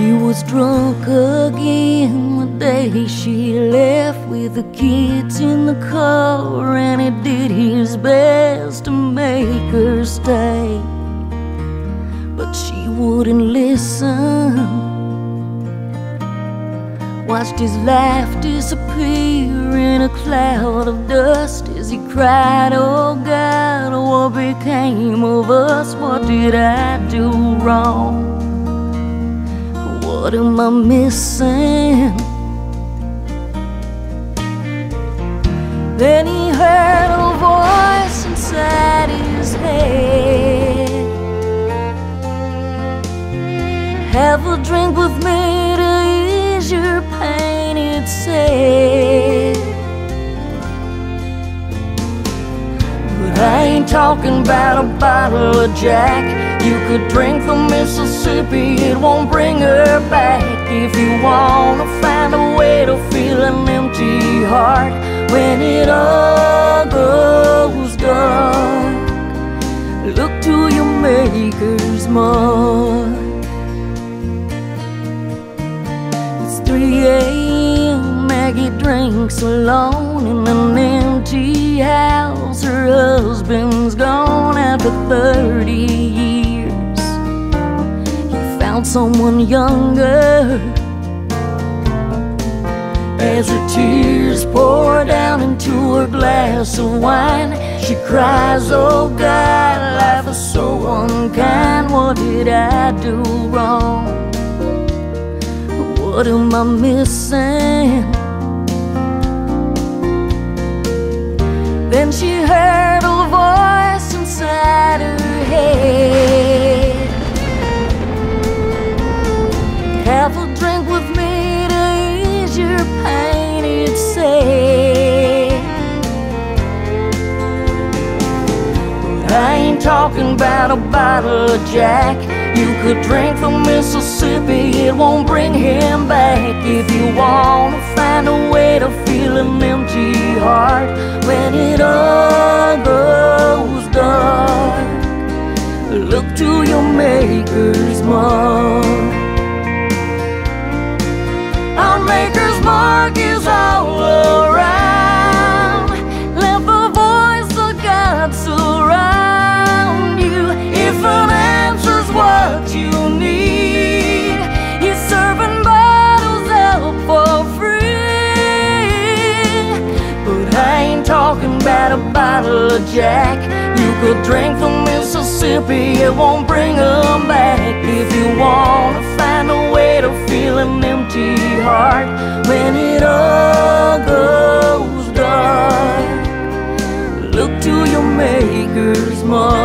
He was drunk again the day she left with the kids in the car, and he did his best to make her stay. But she wouldn't listen. Watched his life disappear in a cloud of dust as he cried, Oh God, what became of us? What did I do wrong? What am I missing? Talking about a bottle of Jack. You could drink from Mississippi, it won't bring her back. If you wanna find a way to feel an empty heart when it all goes dark, look to your Maker's mark. It's 3 a.m. Maggie drinks alone in an empty house. Her husband's gone after 30 years He found someone younger. As her tears pour down into her glass of wine, she cries, Oh God, life is so unkind. What did I do wrong? What am I missing? Then she heard a voice inside her head. Have a drink with me to ease your pain, it said. I ain't talking about a bottle of Jack. You could drink from Mississippi, it won't bring him back. If you wanna find a way to feel an empty to your Maker's mark. Our Maker's mark is all around. Let the voice of God surround you. If an answer's what you need, He's serving bottles out for free. But I ain't talking about a bottle of Jack. Could drink from Mississippi, it won't bring 'em back. If you wanna find a way to feel an empty heart when it all goes dark, look to your Maker's mark.